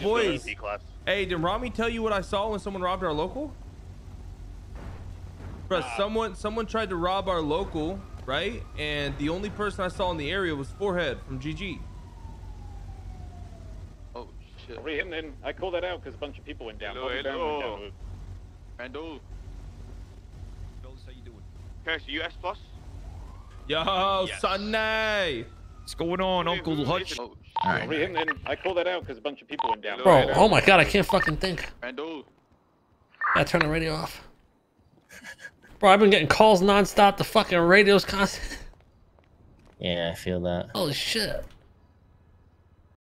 Yo, boys. Hey, did Ramee tell you what I saw when someone robbed our local? Bro, someone someone tried to rob our local, right? And the only person I saw in the area was 4Head from GG. Oh shit. Hurry him then. I called that out because a bunch of people went down. Hello, Bobby Brown went hello. down. Randall. How you doing? Okay, so US plus. Yo, Yes. Sunday. What's going on, Uncle Hutch? Oh, All right. Hurry him. I called that out because a bunch of people went down. Bro, oh my god, I can't fucking think. Randall. I turn the radio off. Bro, I've been getting calls nonstop. The fucking radio's constant. Yeah, I feel that. Holy shit.